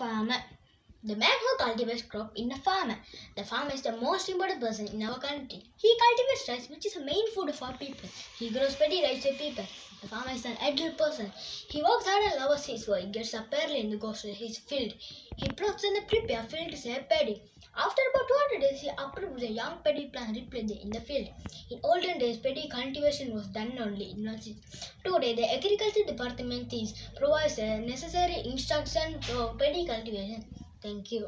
farmer. The man who cultivates crop in a farmer. The farmer is the most important person in our country. He cultivates rice, which is the main food of our people. He grows paddy rice for people. The farmer is an adult person. He works hard and loves his work. He gets up early and goes to his field. He plots and prepares field to save paddy. After about 200 days, he uproots the young paddy plant and replaces in the field. In olden days, paddy cultivation was done only in nurseries. Today, the agriculture department is provides necessary instruction for paddy cultivation. Thank you.